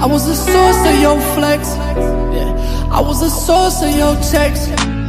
I was the source of your flex. Yeah, I was the source of your text.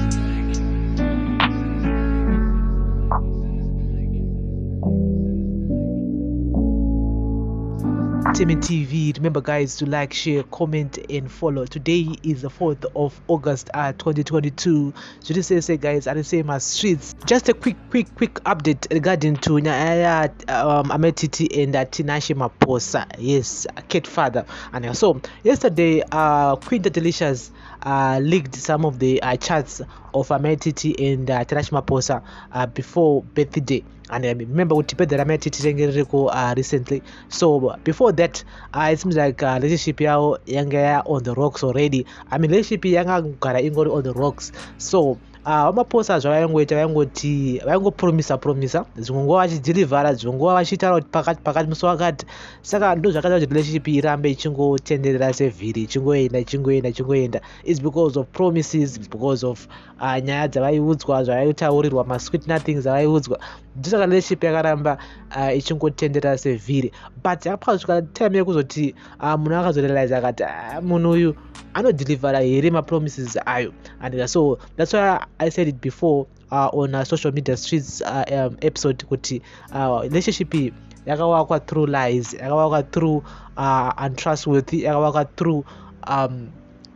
Timmy TV. Remember, guys, to like, share, comment, and follow. Today is the 4th of August, uh, 2022. So this is, guys, are the same as streets. Just a quick, quick, quick update regarding to Nyaya um, Ametiti and uh, Tinashe Maphosa. Yes, Kate father. And so yesterday, uh, Queen Delicious uh, leaked some of the uh, charts of Ametiti and uh, Tinashe Maposa uh, before birthday. And uh, remember, we tiped the Ametiti Rengeriko uh, recently. So before that, uh, it seems like uh, relationship yao yanga on the rocks already. I mean, relationship yanga gara ingori on the rocks. So uh, vamaposa zvavaingoita vaingoti vaingopromisa promisa zvimwe nguva vachidhirivhara zvimwe nguva vachitaura kuti pakati pakati musi wakati. Saka ndo zvakaita kuti relationship irambe ichingotenderera sevhiri ichingoenda ichingoenda ichingoenda. Its because of promises because of uh, nyaya dzavaiudzwa zvavaitaurirwa masweet nothings avaiudzwa. Ndosaka relationship yakaramba uh, ichingotenderera sevhiri. But yakapasvika time yekuzoti uh, munhu akazorealize akati uh, munhu uyu anodhilivhera here mapromises ayo? And so that's why i said it before uh, on uh, social media streets uh, um, episode kuti uh, relationship iyi yakawakwa through lies yakawakwa through uh, untrustworthy yakawakwa through um,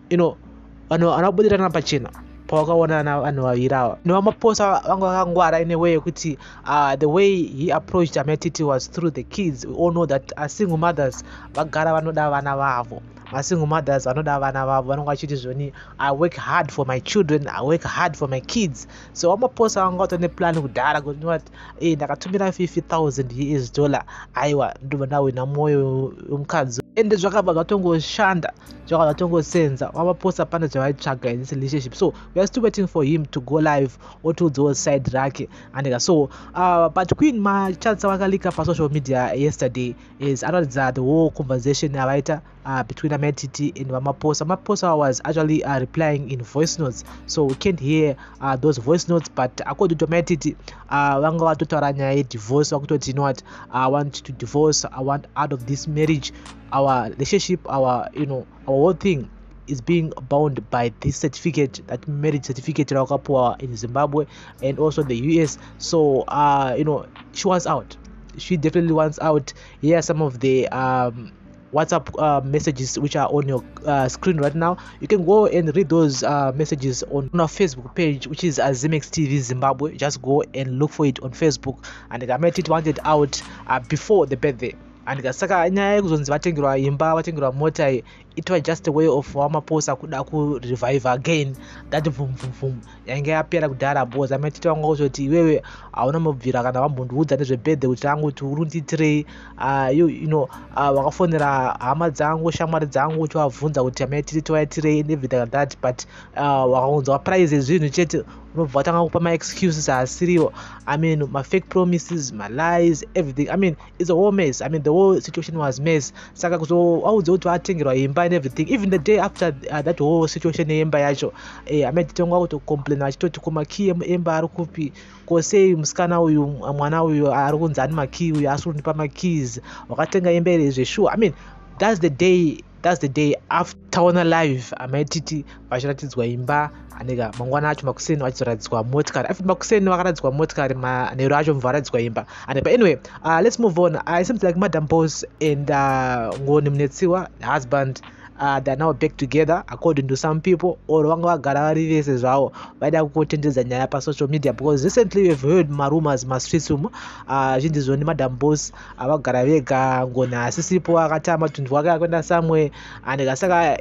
you know vanhu vanobudirana pachena pawakaona navanhu vaviri ava nevamaposa vanga vakangwara in a way yekuti uh, the way he approached ametiti was through the kids. We all know that uh, single mothers vagara vanoda vana vavo masingle mothers vanoda vana vavo vanonga vachiti zvoni i work hard for my children i work hard for my kids. So vamaposa vanga vatone plan kudhara kuti e ndakatumira 50000 us dollar. Aiwa ndobva ndawina mwoyo wemukadzi ende zvatongoshanda zvakabva zvatongosenza vamaposa pane zvavaitsvaga in this relationship. So we are still waiting for him to go live otiudzawo side rake andika. So uh, but queen machatsa vakalika pasocial media yesterday is anoratidza the whole conversation yavaita uh, between ametiti and vamaposa maphosa was actually uh, replying in voice notes. So we can't hear uh, those voice notes but according to ametiti uh, vanga vatotaura nyaya yedivorce vakutoti you know what i want to divorce i want out of this marriage our relationship our you know our whole thing is being bound by this certificate that marriage certificate rakapuwa in zimbabwe and also the us so uh, you know she wants out. She definitely wants out. Here are some of the um, whatsapp uh, messages which are on your uh, screen right now. You can go and read those uh, messages on, our facebook page which is azimex tv zimbabwe. Just go and look for it on facebook. And i met it wanted out uh, before the birthday and saka nyaya yekuzonzi vatengerwa imba vatengerwa mota iyi it was just a way of wamaposa kuda kurevive again. That vum vum vum yainge yapera kudhara bcause ametiti vanga kuzoti iwewe hauna mubvira kana vambondiudza nezvebirthday kuti angoti uri undiitirei uh, you, you know uh, wakafonera hama dzangu shamwari dzangu uchivabvunza kuti ametiti tivaitirei neverything like that. But uh, wakaunza waprize zvinhu chete. Unobva watanga kupa maexcuses asiriwo. I mean mafake promises malies everything. I mean its a whole mess. I mean the whole situation was mess. Saka kuzoaudza kuti vatengerwa imba and everything even the day after uh, that whole situation yeimba yacho eh, ametitongwa kutocomplaina achitoti komakii emba ari kupi kosei musikana uyu mwana uyu ari kunzi ani makii uyu asi kundipa makeys wakatenga imba iri zvesure i mean thats the day thats the day after taona live amaititi vachiratidzwa imba. Aneka mangwana acho makuseni vachizoratidzwa motikari. Ifuti makuseni vakaratidzwa motikari manheru acho mubva varatidzwa imba. And but anyway uh, let's move on. Uh, it seems like madam bos and uh, ngoni munetsiwa husband uh, they're now back together according to some people or vanga vagara vari vese zvavo vaida kutendedza nyaya pasocial media because recently we've heard marumors mastreets umu uh, zvinzi zvoni madam bos vagara uh, vega ngoni asisipo akatama tunhu wake akuenda somewhere and saka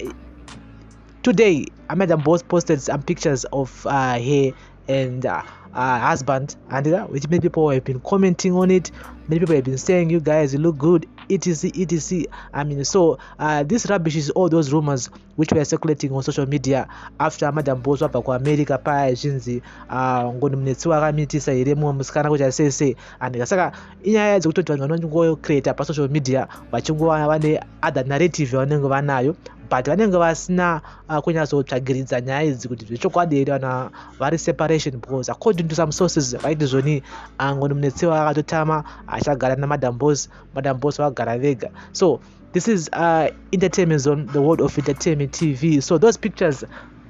today madam bos posted some pictures of uh, her and uh, uh, husband and uh, which many people have been commenting on it. Many people have been saying you guys you look good. Etc etc i mean so uh, this rubbish is all those rumors which were circulating on social media after madam bos wabva kuamerica paya zvinzi uh, ngoni munetsiwa akamitisa here mumwe musikana kuti sei sei and saka inyaya dzekutoti vanhu vanongocreata pasocial media vachingova vane other narrative yavanenge vanayo but vanenge vasina uh, kunyatsotsvagiridza nyaya idzi kuti zvechokwadi here vana vari separation because according to some sources vaiti zvoni uh, ngoni munetsiwa akatotama achagara namadam bos madam bos vakagara vega so this is uh, entertainment zone, the world of entertainment TV. So those pictures,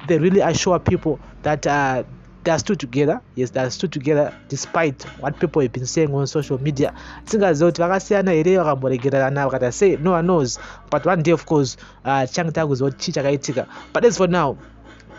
they really assure people that uh, they are still together. Yes, they are still together despite what people have been saying on social media. Kuti vakasiyana here vakamboregererana vakati say no one knows. But one day of course, uh, change takuziva kuti chii chakaitika. But as for now,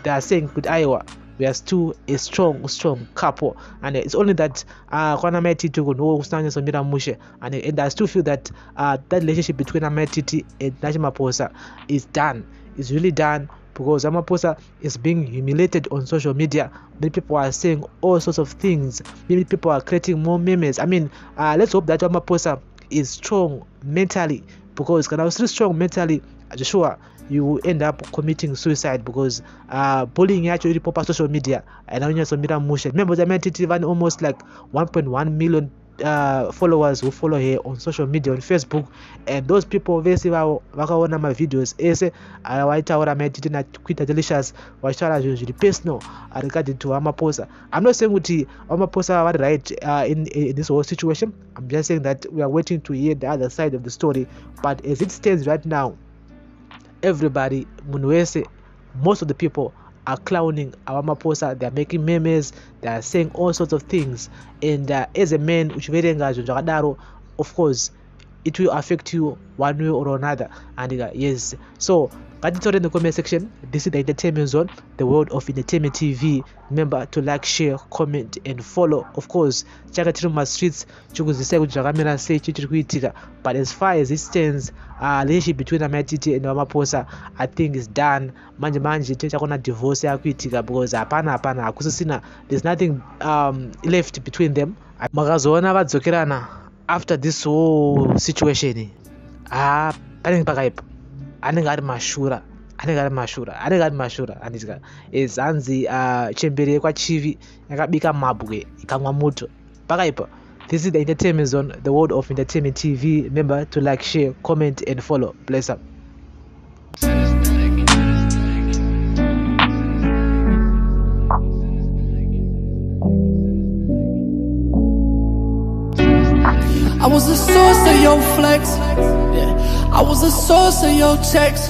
they are saying kuti aiwa we are still a strong strong couple and it's only that uh kwana maititi kunhu kusanyasomira mushe and, and i still feel that uh, that relationship between amaititi and nachimaposa is done is really done because Amaphosa is being humiliated on social media. Many people are saying all sorts of things. Many people are creating more memes. I mean, uh, let's hope that Amaphosa is strong mentally because when I was still strong mentally, sure you will end up committing suicide because uh, bullying actually iripo pa social media and ananyasomira mushe remember zamatiti vane almost like 1.1 million uh, followers who follow her on social media on facebook and those people vese vakaona mavideos ese vaitaura maititi naquita delicious vachitaura zvinhu zviri personal regarding to vamaposa i'm not saying kuti vamaposa vari right uh, in, in this whole situation. I'm just saying that we are waiting to hear the other side of the story. But as it stands right now everybody munhu wese most of the people are clowning our maphosa. They are making memes. They are saying all sorts of things. And uh, as a man of course it will affect you one way or another. And uh, yes. So ngatitaure in the comment section this is the entertainment zone the world of entertainment tv remember to like share comment and follow. Of course chaka tiri mumastreets chikuzisai kuti zvakamira sei chii chiri kuitika but as far as it stands uh, relationship between amaititi and vamaposa i think is done. Manje manje tinenge chakuona divorce yakuitika because hapana hapana hakusisina there's nothing um, left between them. Makazoona vadzokerana after this whole situation. Ha panenge pakaipa anenge ari mashura anenge ari mashura anenge ari mashura anditya is hanzi uh, chembere kwachivi yakabika mabwe ikamwa muto. Pakaipa this is the entertainment zone the world of entertainment tv remember to like share comment and follow. Bless up. I was the source of your flex. Was the source of your text.